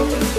Bye.